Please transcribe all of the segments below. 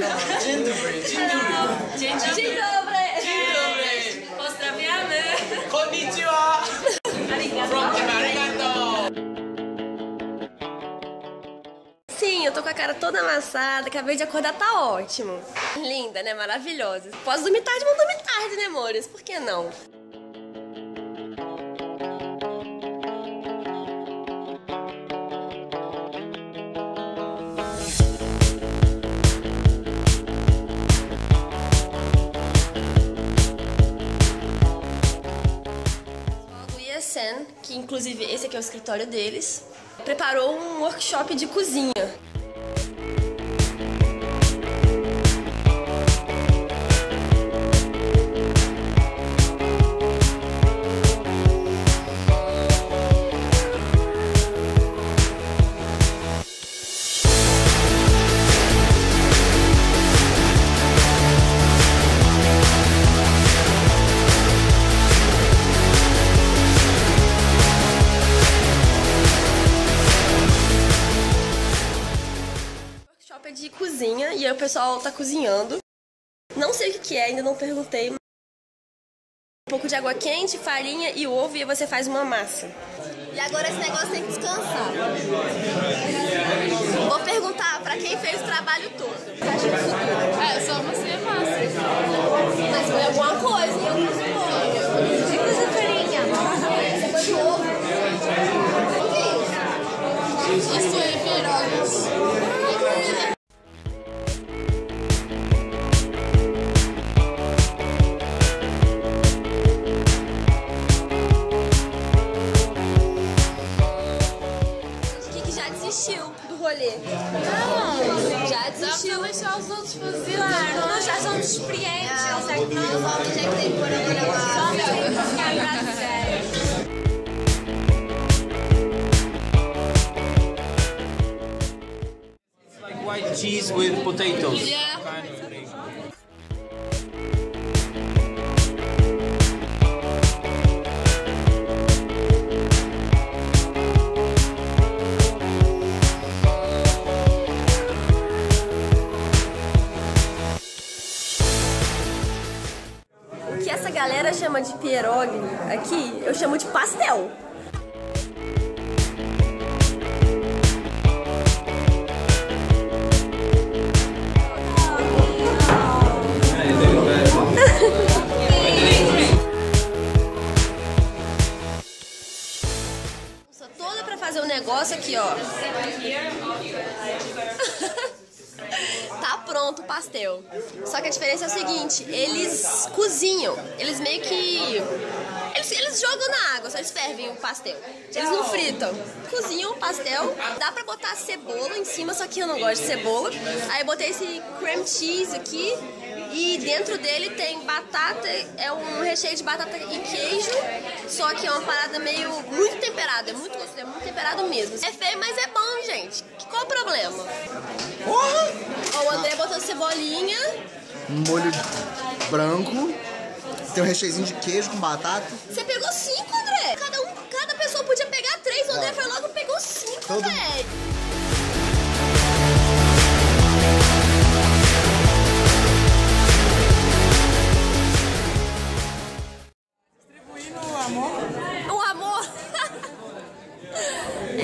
Dzień dobry, dzień dobry. Dzień dobry. Dzień dobry! Dzień dobry. Pozdrawiamy. Konnichiwa. From Arigato. Sim, eu tô com a cara toda amassada, acabei de acordar, tá ótimo. Linda, né? Maravilhosa. Posso dormir tarde, vamos dormir tarde, né, amores? Por que não? Que inclusive esse aqui é o escritório deles, preparou um workshop de cozinha. Cozinha e aí o pessoal tá cozinhando. Não sei o que que é, ainda não perguntei. Um pouco de água quente, farinha e ovo e você faz uma massa. E agora esse negócio tem que descansar. Vou perguntar pra quem fez o trabalho todo. É, só você massa. Mas foi alguma coisa, eu fiz o ovo. Dicas de farinha. O ovo. O que é isso? Isso é pirogas. Rolê? Não. Já desistiu. deixar os outros fazerem. Claro, nós já somos experientes. Não, os homens já tem que pôr a mão na massa. Homens têm que ficar sério. White cheese with potatoes. Yeah. Kind of galera chama de pierogi aqui, eu chamo de pastel. Toda pra fazer um negócio aqui, ó. Pronto o pastel. Só que a diferença é o seguinte, eles cozinham. Eles meio que. Eles, eles jogam na água, só eles fervem o pastel. Eles não fritam. Cozinham o pastel. Dá pra botar cebola em cima, só que eu não gosto de cebola. Aí eu botei esse cream cheese aqui. E dentro dele tem batata, é um recheio de batata e queijo, só que é uma parada meio muito temperada, é muito gostoso, é muito temperado mesmo. É feio, mas é bom, gente. Qual o problema? Ó, o André botou cebolinha. um molho branco, tem um recheiozinho de queijo com batata. Você pegou cinco, André? Cada, um, cada pessoa podia pegar três, o André foi logo pegou cinco, Todo- velho.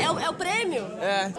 É o, é o prêmio? É.